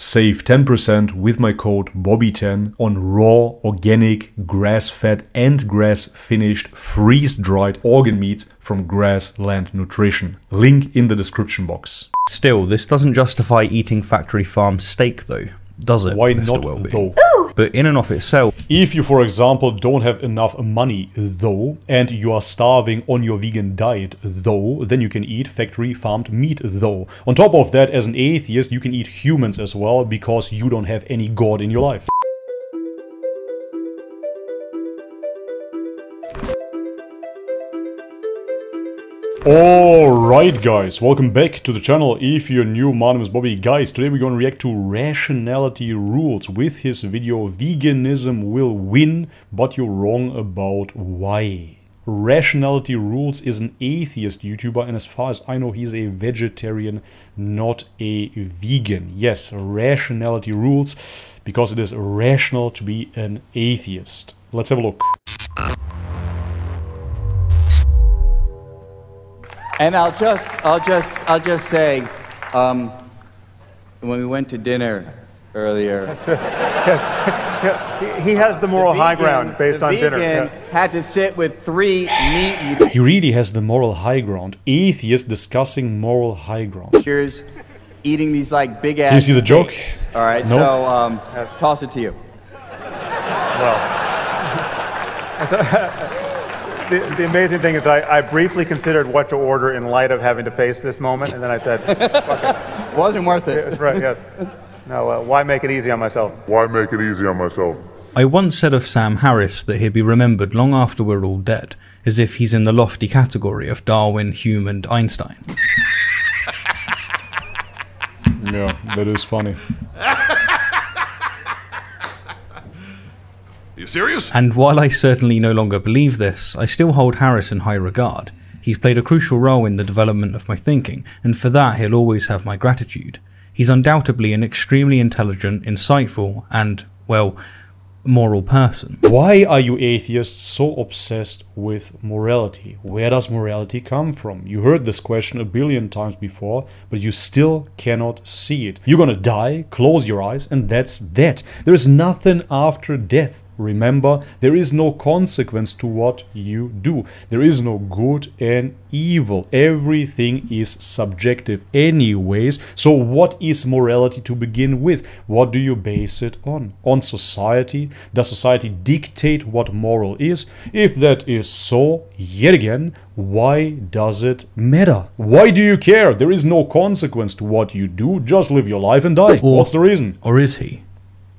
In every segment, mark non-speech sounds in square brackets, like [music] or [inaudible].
Save 10% with my code BOBBY10 on raw, organic, grass-fed and grass-finished freeze-dried organ meats from Grassland Nutrition. Link in the description box. Still, this doesn't justify eating factory farm steak though, does it? Why Mr. not Welby? though? But in and of itself, If you, for example, don't have enough money, though, and you are starving on your vegan diet, though, then you can eat factory farmed meat, though. On top of that, as an atheist, you can eat humans as well because you don't have any God in your life. Oh, Alright guys, welcome back to the channel. If you're new, my name is Bobby. Guys, today we're gonna react to Rationality Rules with his video Veganism Will Win, but you're wrong about why. Rationality Rules is an atheist YouTuber and as far as I know he's a vegetarian, not a vegan. Yes, Rationality Rules because it is rational to be an atheist. Let's have a look. And I'll just, I'll just, I'll just say, um, when we went to dinner earlier, [laughs] He has the moral the high ground based the on dinner. vegan Yeah. had to sit with three meat eaters. He really has the moral high ground. Atheist discussing moral high ground. eaters eating these like big ass. Can you see the joke? steaks. All right, No? so um, toss it to you. [laughs] [laughs] The, the amazing thing is, I, I briefly considered what to order in light of having to face this moment, and then I said, It [laughs] Wasn't worth it. "That's right, yes. No, uh, why make it easy on myself?" Why make it easy on myself? I once said of Sam Harris that he'd be remembered long after we're all dead, as if he's in the lofty category of Darwin, Hume, and Einstein. [laughs] Yeah, that is funny. [laughs] serious? And while I certainly no longer believe this, I still hold Harris in high regard. He's played a crucial role in the development of my thinking, and for that he'll always have my gratitude. He's undoubtedly an extremely intelligent, insightful, and, well, moral person. Why are you atheists so obsessed with morality? Where does morality come from? You heard this question a billion times before, but you still cannot see it. You're gonna die, close your eyes, and that's that. There is nothing after death. Remember, there is no consequence to what you do. There is no good and evil. Everything is subjective, anyways. So, what is morality to begin with? What do you base it on? On society? Does society dictate what moral is? If that is so, yet again, why does it matter? Why do you care? There is no consequence to what you do. Just live your life and die. Or- What's the reason? Or is he?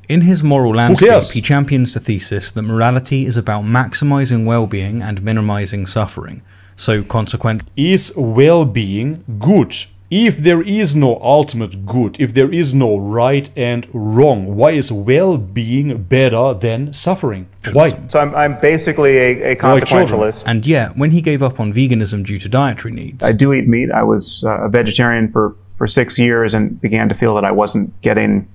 In his moral landscape, he champions the thesis that morality is about maximizing well being and minimizing suffering. So, consequent. is well-being good? If there is no ultimate good, if there is no right and wrong, why is well-being better than suffering? Why? So I'm, I'm basically a, a consequentialist. and yet, when he gave up on veganism due to dietary needs, I do eat meat. I was uh, a vegetarian for, for six years and began to feel that I wasn't getting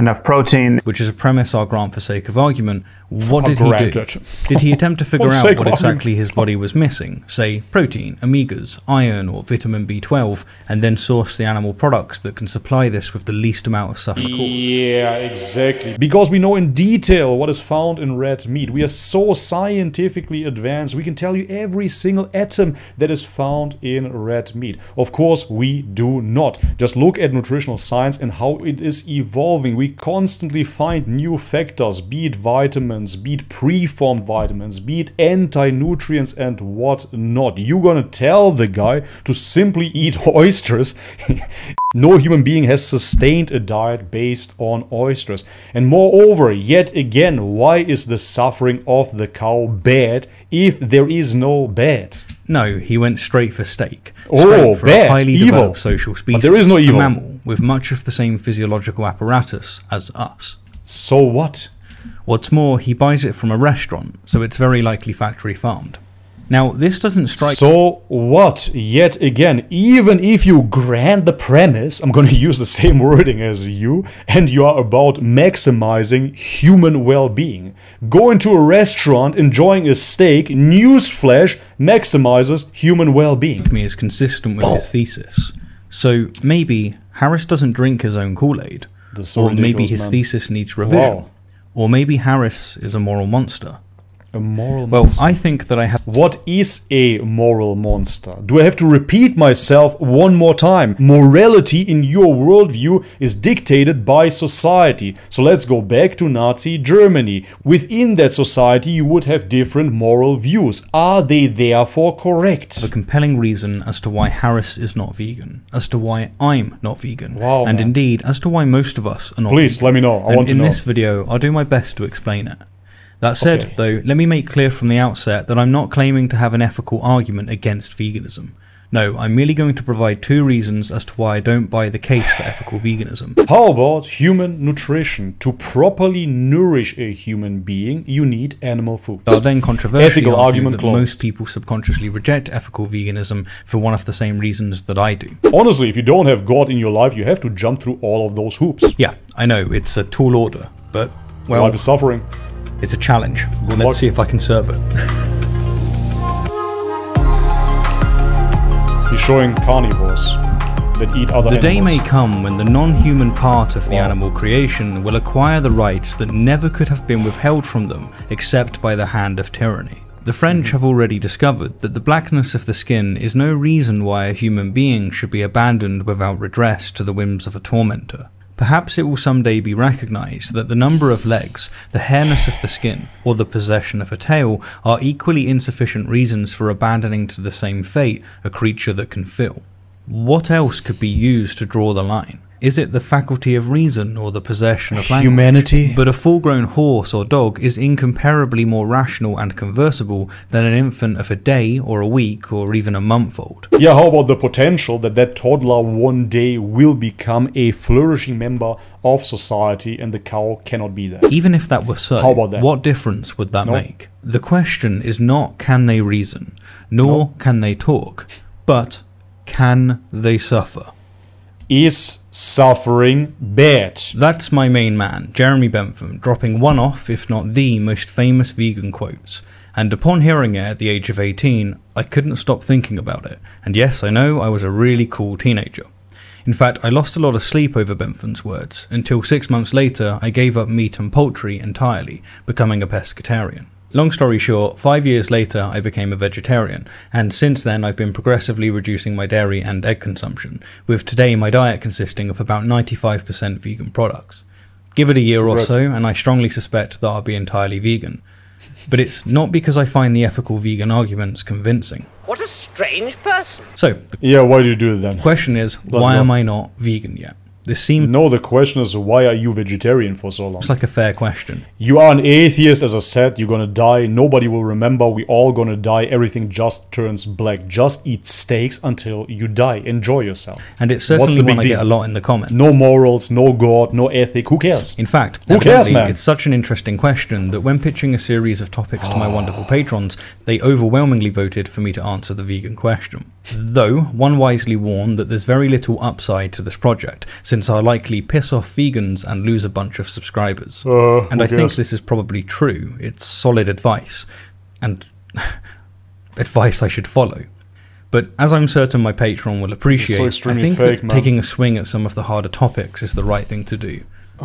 enough protein. which is a premise I'll grant for sake of argument, what did he do? Did he attempt to [laughs] figure out what exactly his body was missing, say protein, omegas, iron, or vitamin B12, and then source the animal products that can supply this with the least amount of suffer caused? Yeah, exactly. Because we know in detail what is found in red meat. We are so scientifically advanced. We can tell you every single atom that is found in red meat. Of course, we do not. Just look at nutritional science and how it is evolving. We constantly find new factors, be it vitamins, be it preformed vitamins, be it anti-nutrients and what not. You're gonna tell the guy to simply eat [laughs] oysters. [laughs] no human being has sustained a diet based on oysters. And moreover, yet again, why is the suffering of the cow bad if there is no bad? No, he went straight for steak. Oh, for bad, a highly evil. developed social species. there is no a mammal with much of the same physiological apparatus as us. So what? What's more, he buys it from a restaurant, so it's very likely factory farmed. Now, this doesn't strike So what? Yet again, even if you grant the premise, I'm going [laughs] to use the same wording as you, and you are about maximizing human well-being. Going to a restaurant enjoying a steak, newsflash, maximizes human well-being. me is consistent with his thesis. So maybe Harris doesn't drink his own Kool Aid, This is so or maybe his man. thesis needs revision. Wow. Or maybe Harris is a moral monster. A moral Well, monster. I think that I have What is a moral monster? Do I have to repeat myself one more time? Morality in your worldview is dictated by society. So let's go back to Nazi Germany. Within that society, you would have different moral views. Are they therefore correct? a compelling reason as to why Harris is not vegan, as to why I'm not vegan, Wow, and man. indeed as to why most of us are not Please vegan. let me know. I and want to in know. this video, I'll do my best to explain it. That said, Okay. though, let me make clear from the outset that I'm not claiming to have an ethical argument against veganism. No, I'm merely going to provide two reasons as to why I don't buy the case for ethical veganism. How about human nutrition? To properly nourish a human being, you need animal food. I'll then controversially Ethical argument that closed. most people subconsciously reject ethical veganism for one of the same reasons that I do. Honestly, if you don't have God in your life, you have to jump through all of those hoops. Yeah, I know, it's a tall order, but, well, Life is suffering. It's a challenge. Well, let's see if I can serve it. He's showing carnivores that eat other The day may come when the non human part of the Wow. animal creation will acquire the rights that never could have been withheld from them except by the hand of tyranny. The French hmm. have already discovered that the blackness of the skin is no reason why a human being should be abandoned without redress to the whims of a tormentor. Perhaps it will someday be recognized that the number of legs, the hairness of the skin, or the possession of a tail are equally insufficient reasons for abandoning to the same fate a creature that can feel. What else could be used to draw the line? Is it the faculty of reason or the possession of language? Humanity? But a full grown horse or dog is incomparably more rational and conversable than an infant of a day or a week or even a month old. Yeah, how about the potential that that toddler one day will become a flourishing member of society and the cow cannot be that? Even if that were so, How about that? what difference would that No. make? The question is not can they reason, nor can they talk, but can they suffer? Is suffering bad? That's my main man, Jeremy Bentham, dropping one off, if not the most famous vegan quotes. And upon hearing it at the age of 18, I couldn't stop thinking about it. And yes, I know I was a really cool teenager. In fact, I lost a lot of sleep over Bentham's words, until six months later I gave up meat and poultry entirely, becoming a pescatarian. Long story short, five years later I became a vegetarian, and since then I've been progressively reducing my dairy and egg consumption, with today my diet consisting of about 95% vegan products. Give it a year or so, and I strongly suspect that I'll be entirely vegan. But it's not because I find the ethical vegan arguments convincing. What a strange person. So, the Yeah, why do you do it then? question is, Let's why go. am I not vegan yet? This seems No, the question is why are you vegetarian for so long? It's like a fair question. You are an atheist, as I said, you're gonna die, nobody will remember, we all gonna die, everything just turns black. Just eat steaks until you die. Enjoy yourself. And it's What's certainly the one big I get deal? a lot in the comments. No morals, no God, no ethic, who cares? In fact, Who cares, evidently, man? it's such an interesting question that when pitching a series of topics to my ah. wonderful patrons, they overwhelmingly voted for me to answer the vegan question. Though, one wisely warned that there's very little upside to this project, since I'll likely piss off vegans and lose a bunch of subscribers. Uh, and who I think this is probably true. It's solid advice. And [laughs] advice I should follow. But as I'm certain my patron will appreciate, I think fake, taking a swing at some of the harder topics is the right thing to do,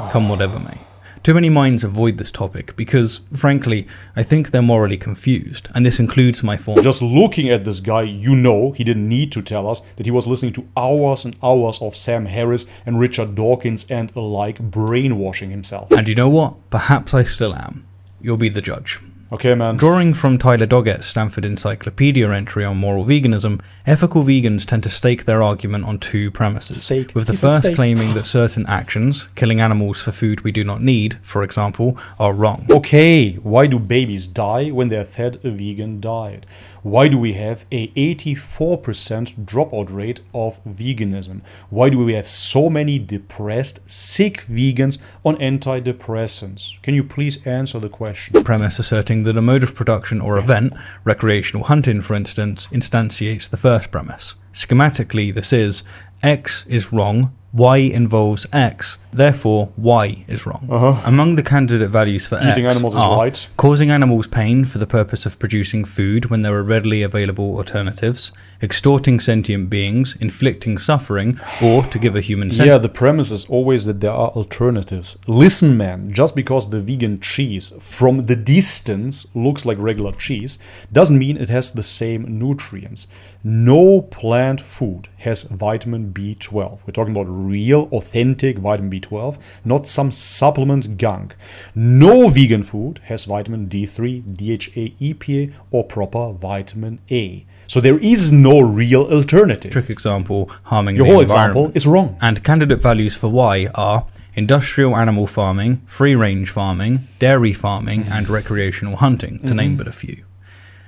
come whatever may. Too many minds avoid this topic because, frankly, I think they're morally confused, and this includes my form. Just looking at this guy, you know he didn't need to tell us that he was listening to hours and hours of Sam Harris and Richard Dawkins and alike brainwashing himself. And you know what? Perhaps I still am. You'll be the judge. Okay, man. Drawing from Tyler Doggett's Stanford Encyclopedia entry on moral veganism, ethical vegans tend to stake their argument on two premises. Steak. With the He said first claiming that certain actions, killing animals for food we do not need, for example, are wrong. Okay, why do babies die when they're fed a vegan diet? Why do we have a 84% dropout rate of veganism? Why do we have so many depressed, sick vegans on antidepressants? Can you please answer the question? premise asserting that a mode of production or event, recreational hunting for instance, instantiates the first premise. Schematically, this is X is wrong, Y involves X, therefore Y is wrong. Among the candidate values for Uh-huh. Eating X animals is are right. causing animals pain for the purpose of producing food when there are readily available alternatives, extorting sentient beings, inflicting suffering, or to give a human Yeah, sentence. the premise is always that there are alternatives. Listen, man, just because the vegan cheese from the distance looks like regular cheese doesn't mean it has the same nutrients. No plant food has vitamin B12. We're talking about real, authentic vitamin B12, not some supplement gunk. No vegan food has vitamin D3, DHA, EPA, or proper vitamin A. So there is no real alternative. Trick example harming Your whole example is wrong. And candidate values for Y are industrial animal farming, free range farming, dairy farming, Mm-hmm. and recreational hunting, to name but a few.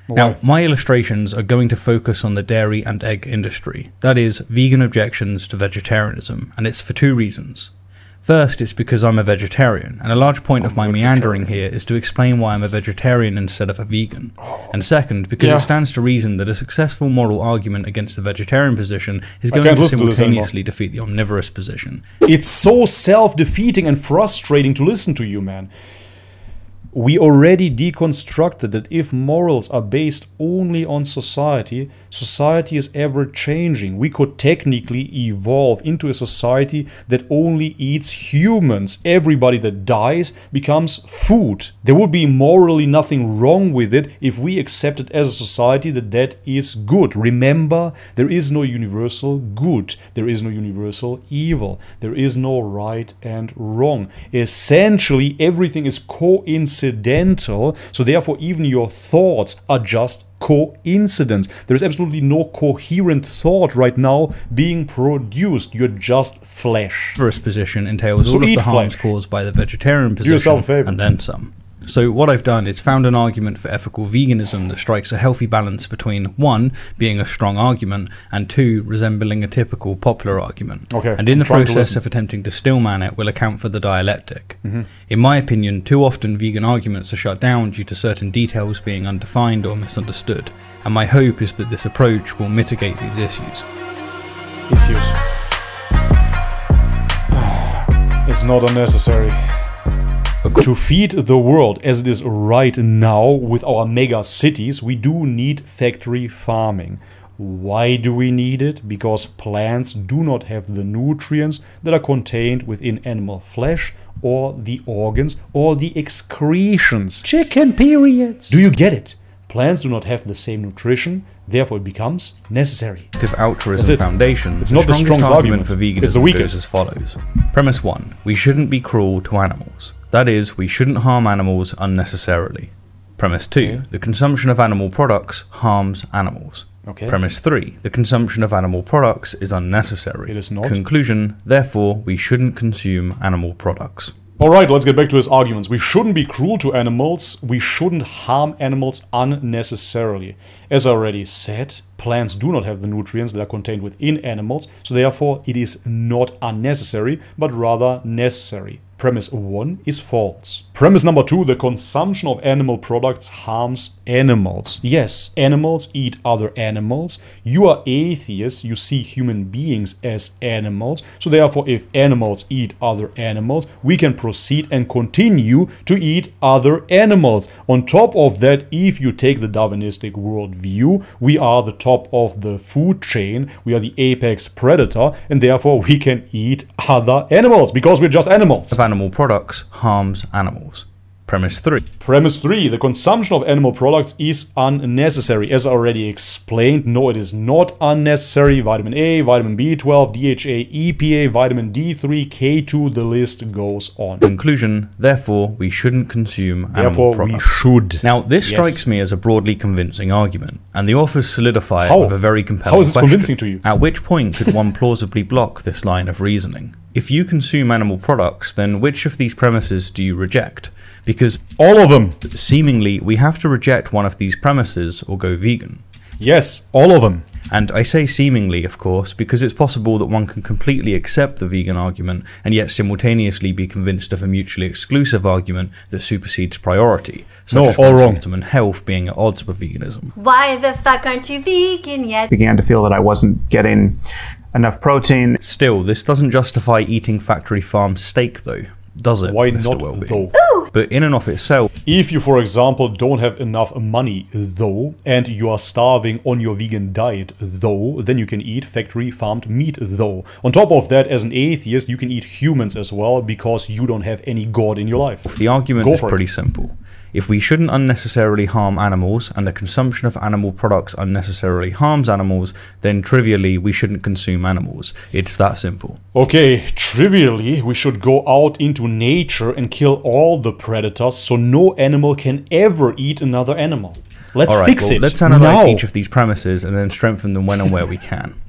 Now, my illustrations are going to focus on the dairy and egg industry, that is, vegan objections to vegetarianism, and it's for two reasons. First, it's because I'm a vegetarian, and a large point of my meandering here is to explain why I'm a vegetarian instead of a vegan. Oh. And second, because Yeah. it stands to reason that a successful moral argument against the vegetarian position is going to listen to simultaneously defeat the omnivorous position. It's so self defeating and frustrating to listen to you, man. We already deconstructed that if morals are based only on society, society is ever changing. We could technically evolve into a society that only eats humans. Everybody that dies becomes food. There would be morally nothing wrong with it if we accepted as a society that that is good. Remember, there is no universal good, there is no universal evil, there is no right and wrong. Essentially, everything is coincidental, so therefore, even your thoughts are just coincidence. There is absolutely no coherent thought right now being produced. You're just flesh. First position entails So all of the harms flesh. caused by the vegetarian position and then some. So what I've done is found an argument for ethical veganism that strikes a healthy balance between one being a strong argument and two resembling a typical popular argument. Okay, And in I'm the process of attempting to steelman it will account for the dialectic. Mm-hmm. In my opinion, too often vegan arguments are shut down due to certain details being undefined or misunderstood. And my hope is that this approach will mitigate these issues. Issues. [sighs] It's not unnecessary. To feed the world as it is right now with our mega cities, we do need factory farming. Why do we need it? Because plants do not have the nutrients that are contained within animal flesh or the organs or the excretions. Chicken periods. Do you get it? Plants do not have the same nutrition, therefore it becomes necessary. of altruism That's it. foundation, It's the not the strongest strongest argument, argument. for veganism It's the goes weakest. as follows. Premise 1. We shouldn't be cruel to animals. That is, we shouldn't harm animals unnecessarily. Premise 2. The consumption of animal products harms animals. Okay. Premise 3. The consumption of animal products is unnecessary. It is not. Conclusion. Therefore, we shouldn't consume animal products. Alright, let's get back to his arguments. We shouldn't be cruel to animals, we shouldn't harm animals unnecessarily. As I already said, plants do not have the nutrients that are contained within animals, so therefore it is not unnecessary, but rather necessary. Premise 1 is false. Premise number 2 the consumption of animal products harms animals. Yes, animals eat other animals. You are atheists, you see human beings as animals, so therefore, if animals eat other animals, we can proceed and continue to eat other animals. On top of that, if you take the Darwinistic worldview, we are the top of the food chain, we are the apex predator, and therefore we can eat other animals because we're just animals. Of animal products harms animals. Premise 3. Premise 3 The consumption of animal products is unnecessary. As I already explained, no, it is not unnecessary. Vitamin A, vitamin B12, DHA, EPA, vitamin D3, K2, the list goes on. Conclusion. Therefore, we shouldn't consume animal Therefore, we products. should. Now, this Yes. strikes me as a broadly convincing argument, and the authors solidify How? it with a very compelling How is this question. convincing to you? At which point could one plausibly block this line of reasoning? If you consume animal products, then which of these premises do you reject? Because All of them. seemingly we have to reject one of these premises or go vegan. Yes, all of them. And I say seemingly, of course, because it's possible that one can completely accept the vegan argument and yet simultaneously be convinced of a mutually exclusive argument that supersedes priority, such No, as all wrong. quantum and health being at odds with veganism. Why the fuck aren't you vegan yet? began to feel that I wasn't getting enough protein. Still, this doesn't justify eating factory farm steak though, does it? Why Mr. not Welby? though? But in and of itself, If you, for example, don't have enough money, though, and you are starving on your vegan diet, though, then you can eat factory farmed meat, though. On top of that, as an atheist, you can eat humans as well because you don't have any God in your life. the argument Go is for it. pretty simple. If we shouldn't unnecessarily harm animals and the consumption of animal products unnecessarily harms animals, then trivially we shouldn't consume animals. It's that simple. Okay, trivially, we should go out into nature and kill all the predators so no animal can ever eat another animal. Let's fix well, it. let's analyze now. each of these premises and then strengthen them when and where we can.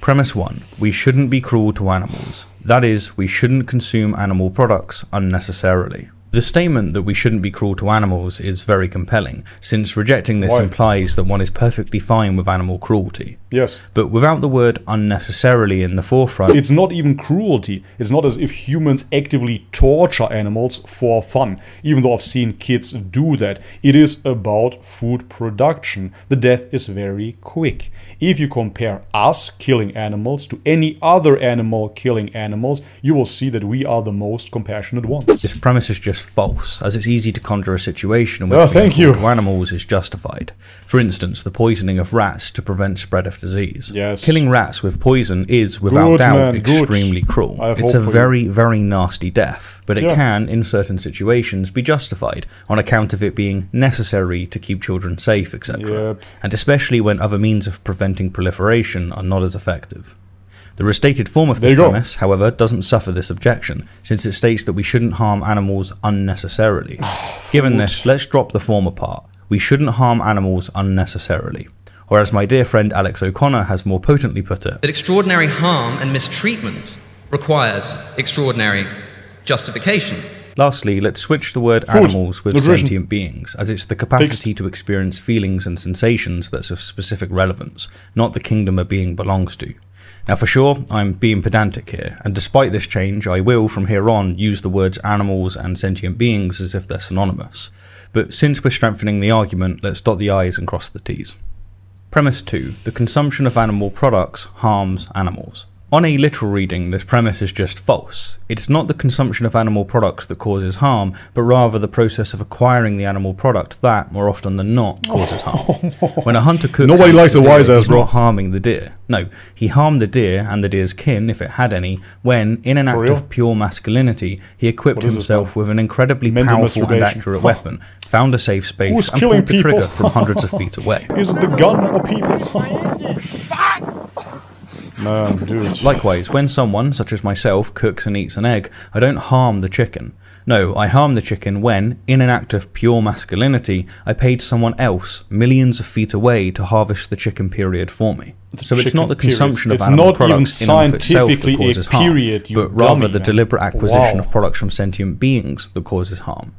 Premise 1. We shouldn't be cruel to animals. That is, we shouldn't consume animal products unnecessarily. The statement that we shouldn't be cruel to animals is very compelling, since rejecting this Why? implies that one is perfectly fine with animal cruelty. Yes. But without the word unnecessarily in the forefront, It's not even cruelty. It's not as if humans actively torture animals for fun, even though I've seen kids do that. It is about food production. The death is very quick. If you compare us killing animals to any other animal killing animals, you will see that we are the most compassionate ones. This premise is just false, as it's easy to conjure a situation in which Oh, thank you. to animals is justified. For instance, the poisoning of rats to prevent spread of disease. Yes. Killing rats with poison is, without Good, doubt, man, good. extremely cruel. It's a for you. very, very nasty death, but it Yeah. can, in certain situations, be justified on account of it being necessary to keep children safe, etc. Yep. And especially when other means of preventing proliferation are not as effective. The restated form of There this you go. premise, however, doesn't suffer this objection, since it states that we shouldn't harm animals unnecessarily. [sighs] Oh, Given this, let's drop the former part. We shouldn't harm animals unnecessarily. Or as my dear friend Alex O'Connor has more potently put it, that extraordinary harm and mistreatment requires extraordinary justification. Lastly, let's switch the word Food. animals with Nutrition. sentient beings, as it's the capacity to experience feelings and sensations that's of specific relevance, not the kingdom a being belongs to. Now, for sure, I'm being pedantic here, and despite this change, I will from here on use the words animals and sentient beings as if they're synonymous. But since we're strengthening the argument, let's dot the I's and cross the T's. Premise 2. The consumption of animal products harms animals. On a literal reading, this premise is just false. It's not the consumption of animal products that causes harm, but rather the process of acquiring the animal product that, more often than not, causes harm. [laughs] When a hunter cooks Nobody likes eats a wise ass, he's bro. not harming the deer. No, he harmed the deer and the deer's kin, if it had any, when, in an act real? of pure masculinity, he equipped What is this himself with an incredibly Mental powerful and accurate weapon, found a safe space, Who's and pulled the trigger from hundreds of [laughs] feet away. Is it the gun or people? [laughs] Man, dude. Likewise, when someone, such as myself, cooks and eats an egg, I don't harm the chicken. No, I harm the chicken when, in an act of pure masculinity, I paid someone else, millions of feet away, to harvest the chicken period for me. so it's not the period. consumption of It's animal not even products in and of itself that causes harm, period, you but rather dummy, the deliberate acquisition Wow. of products from sentient beings that causes harm.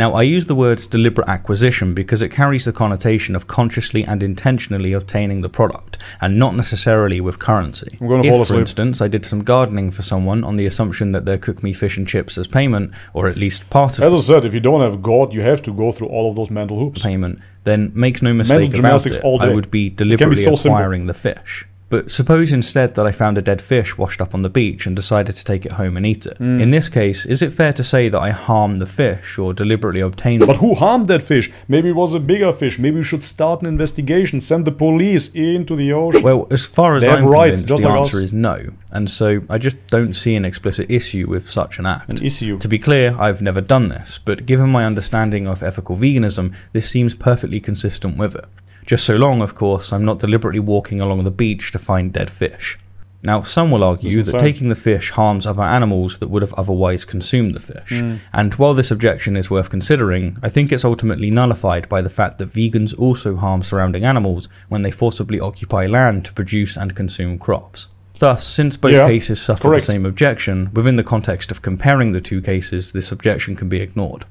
Now, I use the words deliberate acquisition because it carries the connotation of consciously and intentionally obtaining the product, and not necessarily with currency. If, for instance, I did some gardening for someone on the assumption that they'll cook me fish and chips as payment, or at least part of As I said, if you don't have God, you have to go through all of those mental hoops. payment, then make no mistake about it, I would be It can be deliberately so simple. acquiring the fish. But suppose instead that I found a dead fish washed up on the beach and decided to take it home and eat it. Mm. In this case, is it fair to say that I harm the fish or deliberately obtain But who harmed that fish? Maybe it was a bigger fish. Maybe we should start an investigation. Send the police into the ocean. Well, as far as They I'm convinced, the like answer us. is no, and so I just don't see an explicit issue with such an act. An issue. To be clear, I've never done this, but given my understanding of ethical veganism, this seems perfectly consistent with it. Just so long, of course, I'm not deliberately walking along the beach to find dead fish. Now, some will argue That's that taking the fish harms other animals that would have otherwise consumed the fish. Hmm. And while this objection is worth considering, I think it's ultimately nullified by the fact that vegans also harm surrounding animals when they forcibly occupy land to produce and consume crops. Thus, since both Yeah, cases suffer correct. the same objection, within the context of comparing the two cases, this objection can be ignored.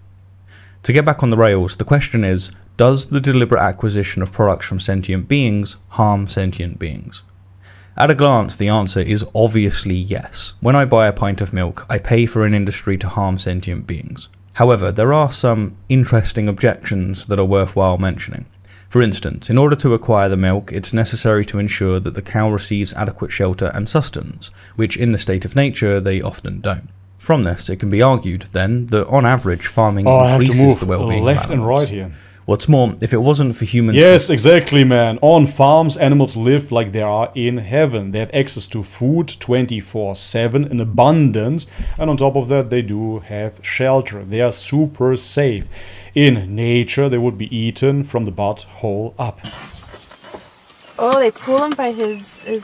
To get back on the rails, the question is Does the deliberate acquisition of products from sentient beings harm sentient beings? At a glance, the answer is obviously yes. When I buy a pint of milk, I pay for an industry to harm sentient beings. However, there are some interesting objections that are worthwhile mentioning. For instance, in order to acquire the milk, it's necessary to ensure that the cow receives adequate shelter and sustenance, which in the state of nature they often don't. From this, it can be argued, then, that on average, farming Oh, I have to increases the well-being left of and right here. What's more, if it wasn't for humans Yes, exactly, man. On farms, animals live like they are in heaven. They have access to food 24 7 in abundance, and on top of that, they do have shelter. They are super safe. In nature, they would be eaten from the butthole up. Oh, they pull him by his his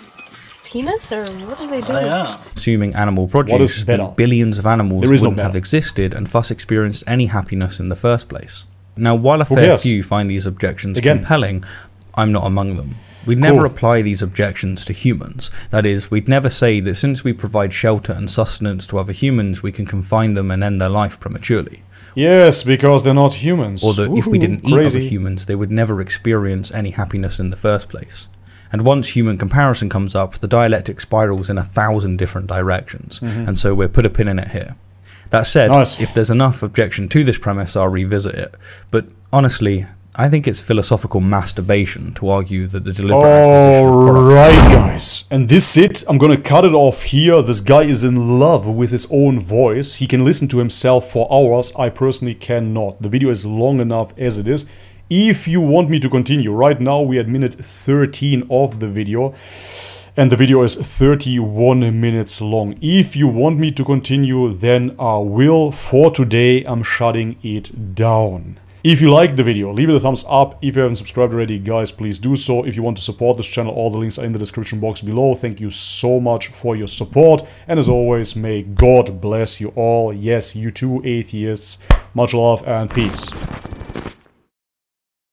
penis, or what do they do? Oh, consuming animal is produce, better? then billions of animals There is wouldn't have existed and thus experienced any happiness in the first place. Now, while a fair few find these objections Again. compelling, I'm not among them. We'd never Cool. apply these objections to humans. That is, we'd never say that since we provide shelter and sustenance to other humans, we can confine them and end their life prematurely. Yes, because they're not humans. Or that if we didn't eat other humans, they would never experience any happiness in the first place. And once human comparison comes up, the dialectic spirals in a thousand different directions, mm-hmm. and so we're put a pin in it here. That said. Nice. if there's enough objection to this premise, I'll revisit it. But honestly, I think it's philosophical masturbation to argue that the deliberate Alright, guys. And this it. I'm gonna cut it off here. This guy is in love with his own voice. He can listen to himself for hours. I personally cannot. The video is long enough as it is. If you want me to continue, right now we're at minute 13 of the video. And the video is 31 minutes long. If you want me to continue, then I will. For today, I'm shutting it down. If you liked the video, leave it a thumbs up. If you haven't subscribed already, guys, please do so. If you want to support this channel, all the links are in the description box below. Thank you so much for your support. And as always, may God bless you all. Yes, you too, atheists. Much love and peace.